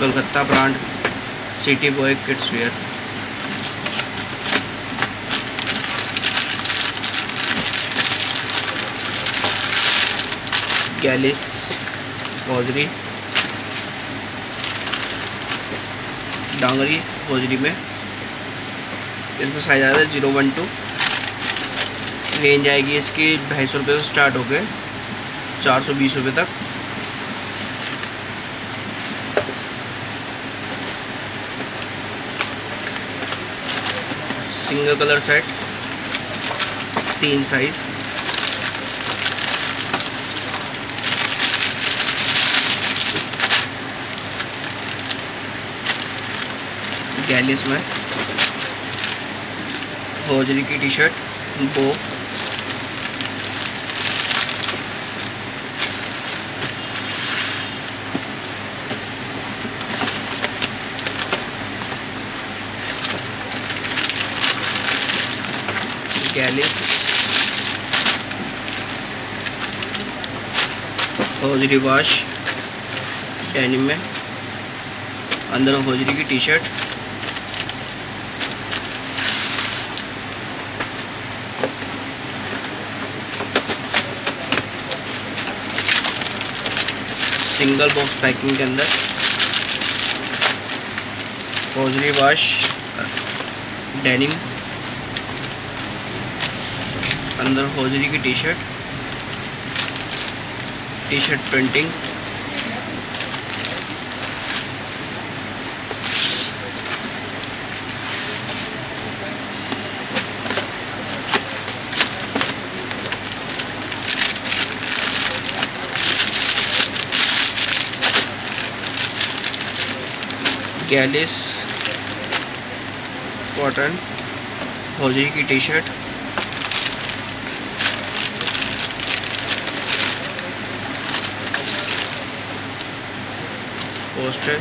Calcutta brand city boy kids wear. गैलिस hosiery Dangri hosiery में। इसमें size आता है ज़ीरो वन टू। रेंज आएगी इसकी ढाई सौ रुपये से स्टार्ट हो गए चार सौ बीस रुपये तक। सिंगल कलर सेट तीन साइज़ गैलिस में। होजरी की टी शर्ट बो गैलिस होजरी वाश डेनिम में. अंदर होजरी की T shirt single box packing के अंदर. होजरी वाश डेनिम अंदर होजरी की T shirt T shirt printing. गैलिस cotton hosiery की टी शर्ट posted